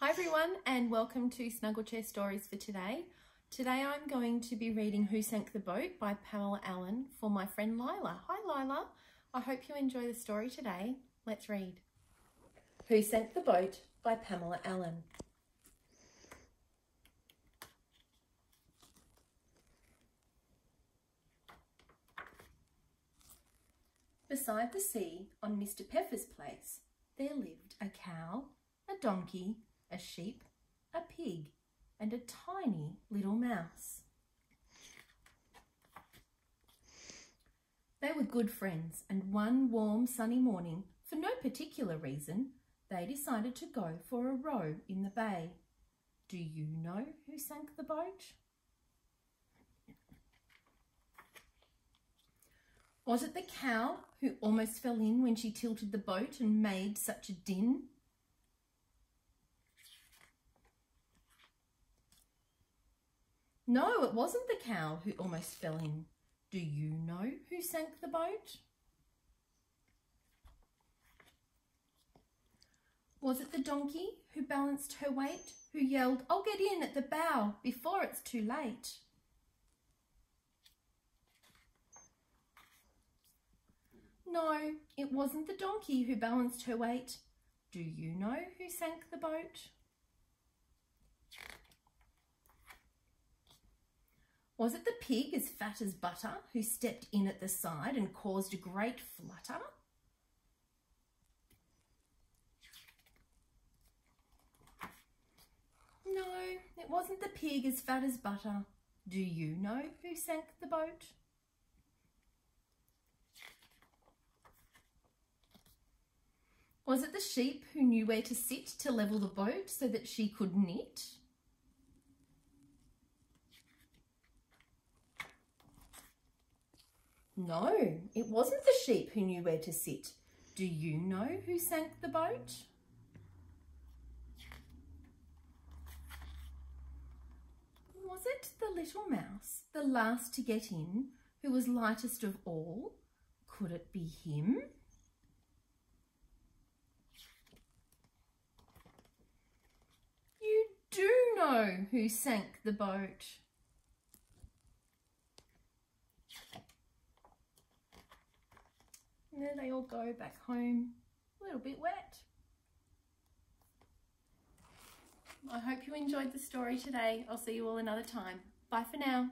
Hi everyone and welcome to Snuggle Chair Stories for today. Today I'm going to be reading Who Sank the Boat by Pamela Allen for my friend Lila. Hi Lila, I hope you enjoy the story today. Let's read. Who Sank the Boat by Pamela Allen. Beside the sea, on Mr. Peffer's place, there lived a cow, a donkey, a sheep, a pig, and a tiny little mouse. They were good friends, and one warm sunny morning, for no particular reason, they decided to go for a row in the bay. Do you know who sank the boat? Was it the cow who almost fell in when she tilted the boat and made such a din? No, it wasn't the cow who almost fell in. Do you know who sank the boat? Was it the donkey who balanced her weight, who yelled, I'll get in at the bow before it's too late? No, it wasn't the donkey who balanced her weight. Do you know who sank the boat? Was it the pig as fat as butter who stepped in at the side and caused a great flutter? No, it wasn't the pig as fat as butter. Do you know who sank the boat? Was it the sheep who knew where to sit to level the boat so that she could knit? No, it wasn't the sheep who knew where to sit. Do you know who sank the boat? Was it the little mouse, the last to get in, who was lightest of all? Could it be him? You do know who sank the boat. And there they all go back home, a little bit wet. I hope you enjoyed the story today. I'll see you all another time. Bye for now.